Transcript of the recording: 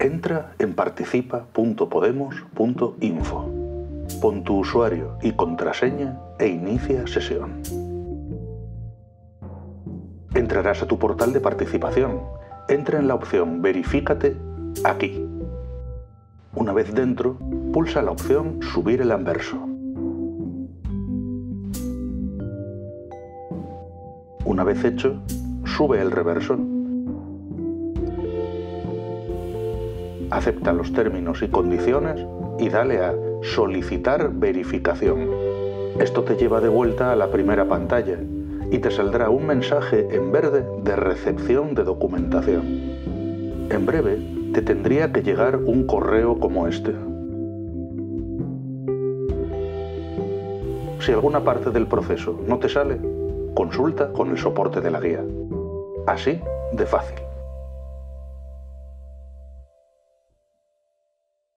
Entra en participa.podemos.info. Pon tu usuario y contraseña e inicia sesión. Entrarás a tu portal de participación. Entra en la opción Verifícate aquí. Una vez dentro, pulsa la opción Subir el anverso. Una vez hecho, sube el reverso. Acepta los términos y condiciones y dale a Solicitar verificación. Esto te lleva de vuelta a la primera pantalla y te saldrá un mensaje en verde de recepción de documentación. En breve te tendría que llegar un correo como este. Si alguna parte del proceso no te sale, consulta con el soporte de la guía. Así de fácil.